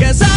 Cause